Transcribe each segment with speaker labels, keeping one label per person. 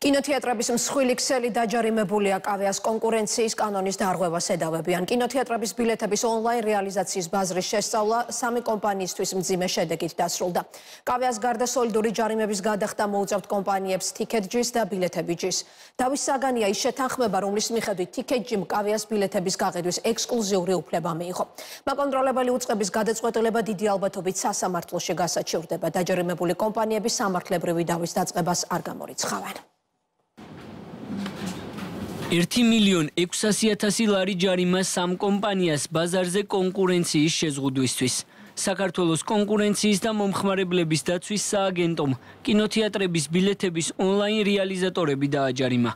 Speaker 1: კინოთეატრების მსხვილი ქსელი დაჯარიმებულია კავიას კონკურენციის კანონის დარღვევას ედავებიან. კინოთეატრების ბილეთების ონლაინ რეალიზაციის ბაზრის შესწავლა სამი კომპანიისთვის მძიმე შედეგით დასრულდა. კავიას გარდა სოლიდური ჯარიმების გადახდა მოუწევთ კომპანიებს TicketJis და BiletJis. დავის საგანია ის შეთანხმება, რომლის მიხედვით TicketJim კავიას ბილეთების გაყიდვის ექსკლუზიური უფლება მიიღო. მაკონტროლებელი უწყების გადაწყვეტილება დიდი ალბათობით სასამართლოში გასაჩივრდება. დაჯარიმებული კომპანიები სამართლებრივი დავის დაწყებას არ გამორიცხავენ.
Speaker 2: 1 მილიონ 600.000 ლარი ჯარიმა სამ კომპანიას ბაზარზე კონკურენციის შეზღუდვისთვის. საქართველოს კონკურენციის და მომხმარებლების დაცვის სააგენტომ კინოთეატრების ბილეთების ონლაინ რეალიზატორები დააჯარიმა.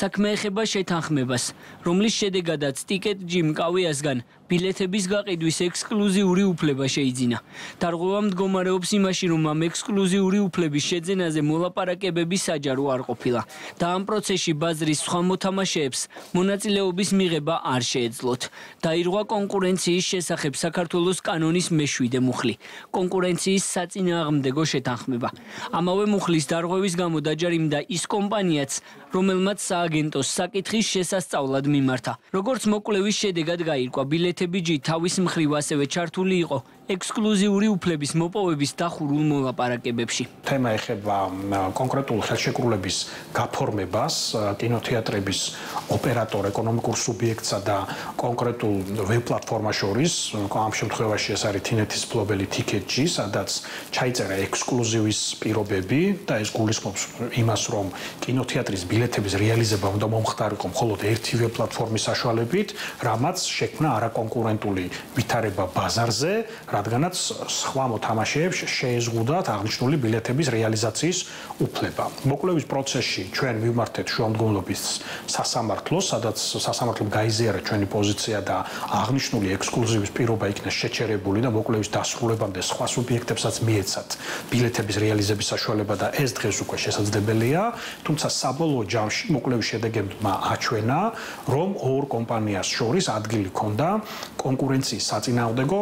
Speaker 2: საქმე ეხება შეთანხმებას, რომლის შედეგადაც ტიკეტ ჯიმ კავიასგან ბილეთების გაყიდვის ექსკლუზიური უფლება შეიძინა. დარღვევა მდგომარეობს იმაში, რომ ამ ექსკლუზიური უფლების შეძენაზე მოლაპარაკებები საჯარო არ ყოფილა და ამ პროცესში ბაზრის სხვა მოთამაშეებს მონაწილეობის მიღება არ შეეძლოთ. დაირღვა კონკურენციის შესახებ საქართველოს კანონის მეშვიდე მუხლი. კონკურენციის საწინააღმდეგო შეთანხმება. ამავე მუხლის დარღვევის გამო დაჯარიმდა ის კომპანიაც, რომელმაც სააგენტოს საკითხის შესასწავლად მიმართა. როგორც მოკვლევის შედეგად გაირკვა ბილეთ ეთებიჯი თავის მხრივ ასევე ჩართული იყო ექსკლუზიური უფლების მოპოვების დახურულ მოლაპარაკებებში.
Speaker 3: თემა ეხება კონკრეტულ ხელშეკრულების გაფორმებას კინოთეატრების ოპერატორ ეკონომიკურ სუბიექტსა და კონკრეტულ ვებ პლატფორმას შორის. ამ შემთხვევაში ეს არის თინეთის ფლობელი TicketJi, სადაც ჩაიწერა ექსკლუზივის პირობები და ეს გულისხმობს იმას, რომ კინოთეატრის ბილეთების რეალიზება უნდა მომხდარიყო მხოლოდ ერთი ვებ პლატფორმის საშუალებით, რამაც შექმნა არაკონკურენტული ვითარება ბაზარზე, რადგანაც სხვა მოთამაშეებს შეეზღუდათ აღნიშნული ბილეთების რეალიზაციის უფლება. მოკლევის პროცესში ჩვენ მივმართეთ შუამდგომლობის სასამართლოს, სადაც სასამართლომ გაიზიარა ჩვენი პოზიცია და აღნიშნული ექსკლუზივის პირობა იქნა შეჩერებული და მოკლევის დასრულებამდე სხვა სუბიექტებსაც მიეცათ ბილეთების რეალიზების საშუალება და ეს დღეს უკვე შესაძლებელია, თუმცა საბოლოო ჯამში მოკლევის შედეგებმა აჩვენა, რომ ორ კომპანიას შორის ადგილი ჰქონდა კონკურენციის საწინააღმდეგო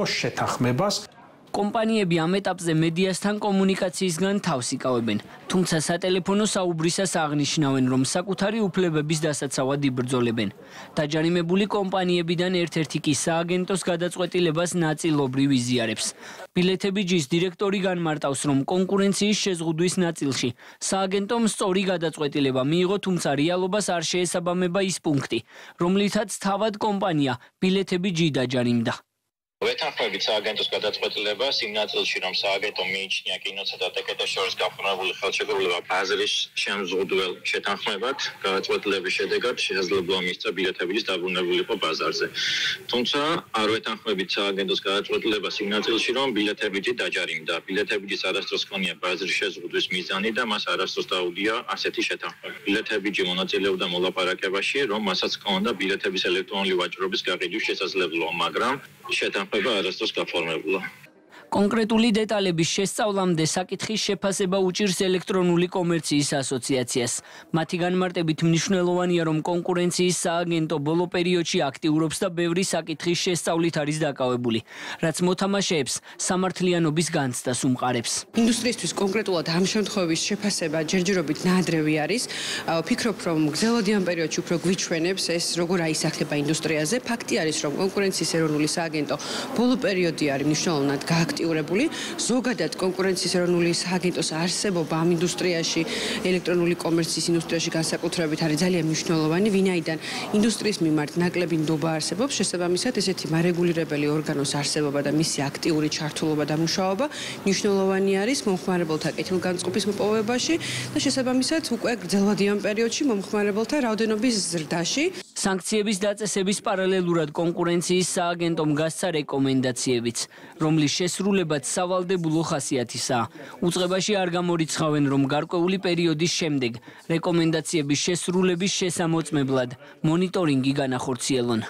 Speaker 3: შეთანხმებას
Speaker 2: კომპანიები ამ ეტაპზე მედიასთან კომუნიკაციისგან თავს იკავებენ, თუმცა სატელეფონო საუბრისას აღნიშნავენ, რომ საკუთარი უფლებების დასაცავად იბრძოლებენ. დაჯარიმებული კომპანიებიდან ერთ-ერთი კი სააგენტოს გადაწყვეტილებას ნაწილობრივ იზიარებს. ბილეთებიჯის დირექტორი განმარტავს, რომ კონკურენციის შეზღუდვის ნაწილში სააგენტომ სწორი გადაწყვეტილება მიიღო, თუმცა რეალობას არ შეესაბამება ის პუნქტი, რომლითაც თავად კომპანია ბილეთებიჯი დაჯარიმდა.
Speaker 4: ვეთანხმებით სააგენტოს გადაწყვეტილებას იმ ნაწილში, რომ სააგენტო მიიჩნია კინოცა და ტეკეტოს შორის გაფორმებული ხელშეკრულება ბაზრის შემზღუდველ შეთანხმებად, გადაწყვეტილების შედეგად შესაძლებლობა მისცა ბილეთების დაბრუნებულიყო ბაზარზე. თუმცა არ ვეთანხმებით სააგენტოს გადაწყვეტილებას იმ ნაწილში, რომ ბილეთები დაჯარიმდა. ბილეთების არასდროს ქონია ბაზრის შეზღუდვის მიზანი და მას არასდროს დაუდია ასეთი შეთანხმება. ბილეთები მონაწილეობდა მოლაპარაკებაში, რომ მასაც ქონდა ბილეთების ელექტრონული ვაჭრობის გაყიდვის შესაძლებლობა, მაგრამ შეთანხმება არასდროს გაფორმებულა.
Speaker 2: კონკრეტული დეტალების შესწავლამდე საკითხის შეფასება უჭირს ელექტრონული კომერციის ასოციაციას. მათი განმარტებით მნიშვნელოვანია, რომ კონკურენციის სააგენტო ბოლო პერიოდში აქტიურობს და ბევრი საკითხის შესწავლით არის დაკავებული, რაც მოთამაშეებს სამართლიანობის განცდას უმყარებს.
Speaker 5: ინდუსტრიისთვის კონკრეტულად ამ შემთხვევის შეფასება ჯერჯერობით ნაადრევი არის. ვფიქრობ, რომ გრძელვადიან პერიოდში უფრო გვიჩვენებს ეს როგორ აისახება ინდუსტრიაზე. ფაქტი არის, რომ კონკურენციის ეროვნული სააგენტო ბოლო პერიოდი არის მნიშვნელოვნად გააქტიურებული აქტიურებული. ზოგადად კონკურენციის ეროვნული სააგენტოს არსებობა ამ ინდუსტრიაში, ელექტრონული კომერციის ინდუსტრიაში განსაკუთრებით არის ძალიან მნიშვნელოვანი, ვინაიდან ინდუსტრიის მიმართ ნაკლები ნდობა არსებობს, შესაბამისად ესეთი მარეგულირებელი ორგანოს არსებობა და მისი აქტიური ჩართულობა და მუშაობა მნიშვნელოვანი არის მომხმარებელთა კეთილგანწყობის მოპოვებაში და შესაბამისად უკვე გრძელვადიან პერიოდში მომხმარებელთა რაოდენობის ზრდაში.
Speaker 2: სანქციების დაწესების პარალელურად კონკურენციის სააგენტომ გასცა რეკომენდაციებიც, რომლის შესრულებაც სავალდებულო ხასიათისაა. უწყებაში არ გამორიცხავენ, რომ გარკვეული პერიოდის შემდეგ რეკომენდაციების შესრულების შესამოწმებლად მონიტორინგი განახორციელონ.